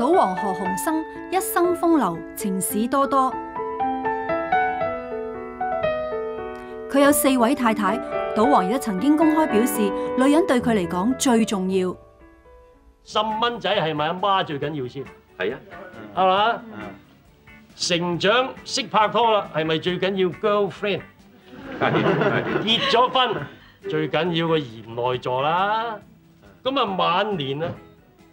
賭王何鴻燊一生風流，情史多多。佢有四位太太，賭王亦都曾經公開表示，女人對佢嚟講最重要。十蚊仔係咪阿媽最緊要先？係啊，係嘛？成長識拍拖啦，係咪最緊要 girlfriend？結咗婚最緊要個賢內助啦。咁啊晚年啊，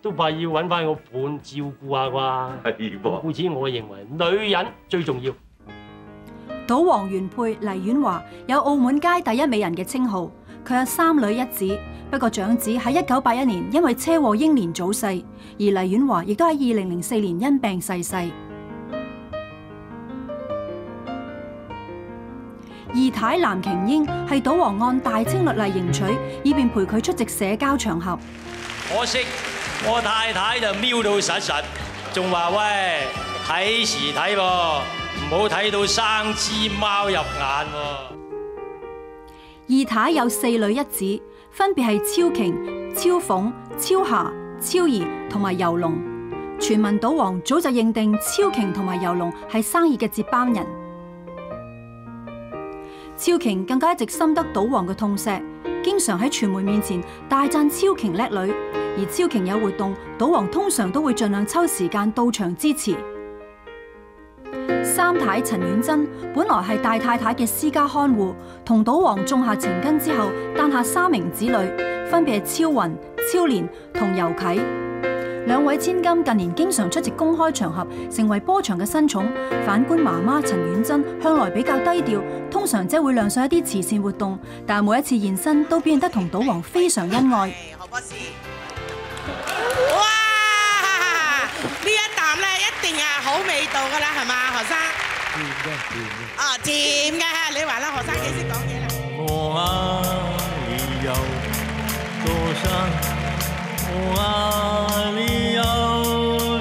都怕要揾翻個伴照顧下啩。係喎。故此，我認為女人最重要。賭王原配黎婉華有澳門街第一美人嘅稱號，佢有三女一子。不過長子喺一九八一年因為車禍英年早逝，而黎婉華亦都喺二零零四年因病逝世。二太藍瓊英係賭王按大清律例迎娶，以便陪佢出席社交場合。可惜我太太就瞄到實實，仲話喂睇時睇喎，唔好睇到生枝貓入眼喎。二太有四女一子，分別係超瓊、超鳳、超霞、超兒同埋游龍。傳聞賭王早就認定超瓊同埋游龍係生意嘅接班人。超瓊更加一直深得賭王嘅痛錫，經常喺傳媒面前大讚超瓊叻女。而超琼有活動，賭王通常都會盡量抽時間到場支持。三太陳婉珍本來係大太太嘅私家看護，同賭王種下情根之後，誕下三名子女，分別係超雲、超莲同尤啟。兩位千金近年經常出席公開場合，成為波场嘅新寵。反觀媽媽陳婉珍向來比較低調，通常只會亮相一啲慈善活動，但每一次現身都变得同賭王非常恩愛。何博士，好味道噶啦，係嘛，何生？甜嘅，甜嘅。啊，甜嘅，你話啦，何生幾識講嘢啦？我愛你有多深，我愛你有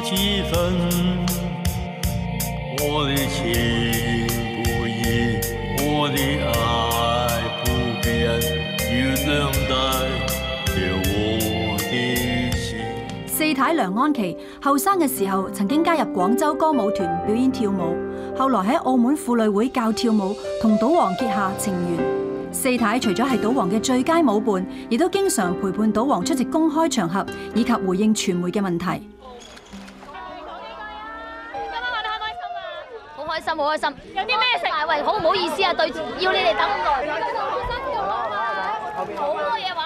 幾分，我的情不移，我的愛不變，月亮代表我的心。四太梁安琪後生嘅時候曾經加入廣州歌舞團表演跳舞，後來喺澳門婦女會教跳舞，同賭王結下情緣。四太除咗係賭王嘅最佳舞伴，亦都經常陪伴賭王出席公開場合，以及回應傳媒嘅問題。好開心，好開心！有啲咩食？喂，好唔好意思啊，對住要你哋等咁耐。好多嘢玩，好多嘢。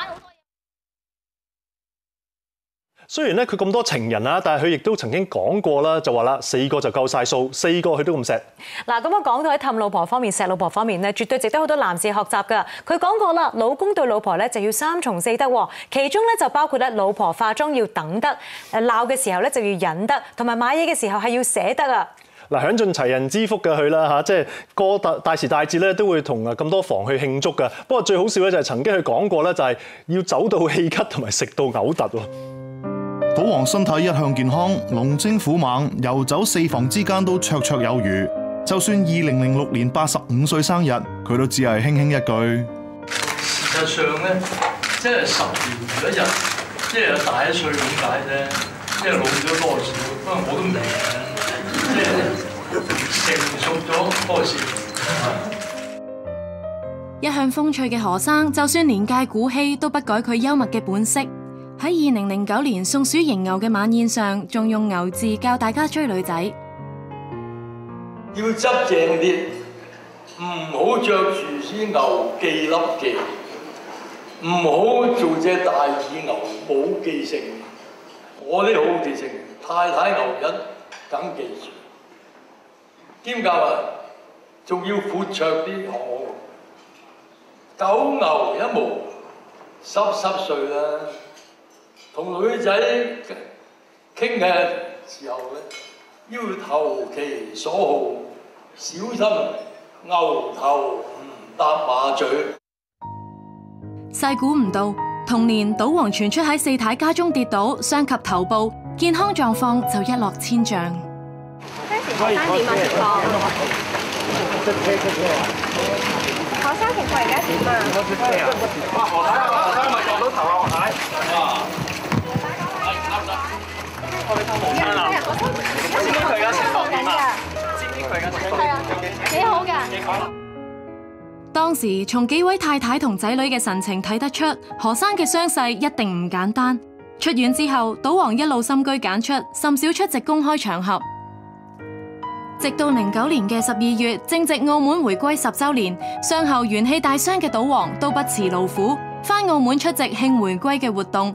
雖然咧佢咁多情人啦，但係佢亦都曾經講過啦，就話啦四個就夠晒數，四個佢都咁錫。嗱，咁樣講到喺氹老婆方面、錫老婆方面咧，絕對值得好多男士學習㗎。佢講過啦，老公對老婆咧就要三從四德，其中咧就包括咧老婆化妝要等得，誒鬧嘅時候咧就要忍得，同埋買嘢嘅時候係要捨得啊。嗱，享盡齊人之福嘅佢啦嚇，即係過大大時大節咧都會同啊咁多房去慶祝㗎。不過最好笑咧就係曾經佢講過咧，就係要走到氣咳同埋食到嘔突喎。賭王身體一向健康，龍精虎猛，游走四房之間都绰绰有餘。就算二零零六年八十五歲生日，佢都只係輕輕一句。事實上咧，即係十年如一日，即係有大一歲咁解啫，即系老咗多少，不過我都明嘅，即係成熟咗多少。一向風趣嘅何生，就算年屆古稀，都不改佢幽默嘅本色。喺二零零九年送鼠迎牛嘅晚宴上，仲用牛字教大家追女仔。要執正啲，唔好着住支牛記粒記，唔好做隻大耳牛冇記性。我啲好記性，太太牛人梗記住。兼夾啊，仲要闊綽啲學我。九牛一毛，濕濕碎啦。同女仔傾嘅時候咧，要投其所好，小心牛頭唔搭馬嘴。細估唔到，同年賭王傳出喺四太家中跌倒，傷及頭部，健康狀況就一落千丈。學生點啊情況？學生情況而家點啊？哇！何太，何太咪撞到頭啊！何太。我哋都无争啦。支持佢噶，支持博紧噶。系啊，几好噶。当时从几位太太同仔女嘅神情睇得出，何生嘅伤势一定唔简单。出院之后，赌王一路深居简出，甚少出席公开场合。直到零九年嘅十二月，正值澳门回归十周年，伤后元气大伤嘅赌王都不辞劳苦，翻澳门出席庆回归嘅活动。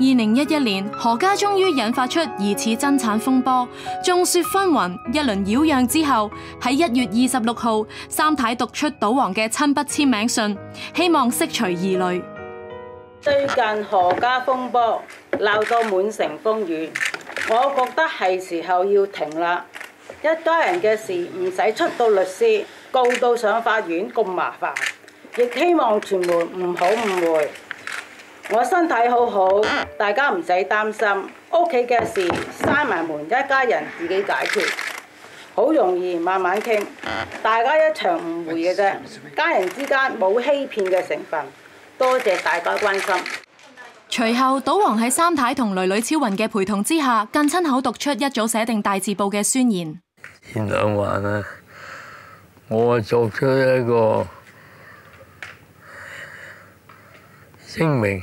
二零一一年，何家終於引發出疑似真產風波，眾說紛紜。一輪擾攘之後，喺一月二十六號，三太讀出賭王嘅親筆簽名信，希望釋除疑慮。最近何家風波鬧到滿城風雨，我覺得係時候要停啦。一家人嘅事唔使出到律師告到上法院咁麻煩，亦希望傳媒唔好誤會。我身體好好，大家唔使擔心。屋企嘅事閂埋門，一家人自己解決，好容易慢慢傾。大家一場誤會嘅啫，家人之間冇欺騙嘅成分。多謝大家關心。隨後，賭王喺三太同女女超雲嘅陪同之下，更親口讀出一早寫定大字報嘅宣言。前兩晚啊，我作出一個聲明，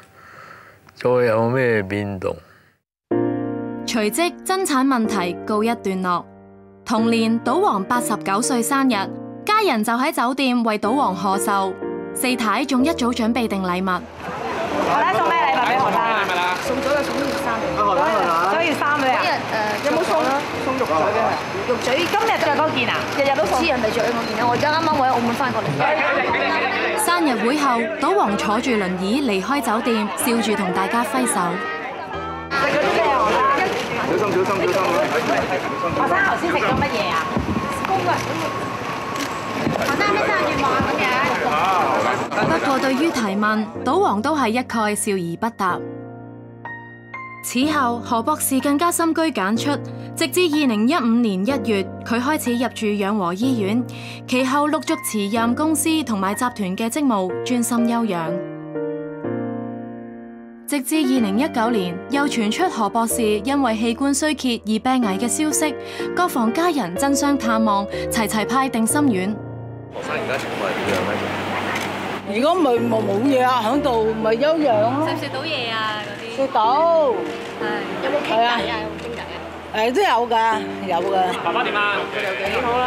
再有咩變動。隨即爭產問題告一段落。同年，賭王八十九歲生日，家人就喺酒店為賭王賀壽，四太仲一早準備定禮物。何生送咩禮物俾何生啊？送咗啦，送咗件衫嚟。何生係嘛？送件衫俾啊？今日誒有冇送啊？送肉嘴嘅係。肉嘴今日着嗰件啊？日日都送。知人哋着嗰件啊！我而家啱啱我喺澳門翻過嚟。生日會後，賭王坐住輪椅離開酒店，笑住同大家揮手。小心小心小心。何生頭先食咗乜嘢啊？公啊！何生咩生日願望啊？咁嘅。不過對於提問，賭王都係一概笑而不答。此後，何博士更加深居簡出，直至二零一五年一月，佢開始入住養和醫院，其後陸續辭任公司同埋集團嘅職務，專心休養。直至二零一九年，又傳出何博士因為器官衰竭而病危嘅消息，各房家人争相探望，齊齊派定心丸。何生而家情況係點樣咧？如果咪冇冇嘢啊，喺度咪休養咯。食唔食到嘢啊？嗰啲食到。係。有冇傾偈啊？有冇傾偈啊？誒都有㗎，有㗎。爸爸點啊？又幾好啦，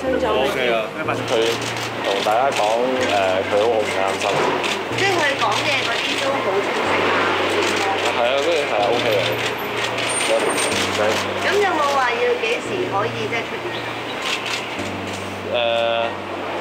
相助。O K 啊，佢同大家講誒，佢好唔擔心。即係佢講嘅嗰啲都好清晰啊。係啊，嗰啲係啊，O K 啊。咁有冇話要幾時可以即係出院？誒。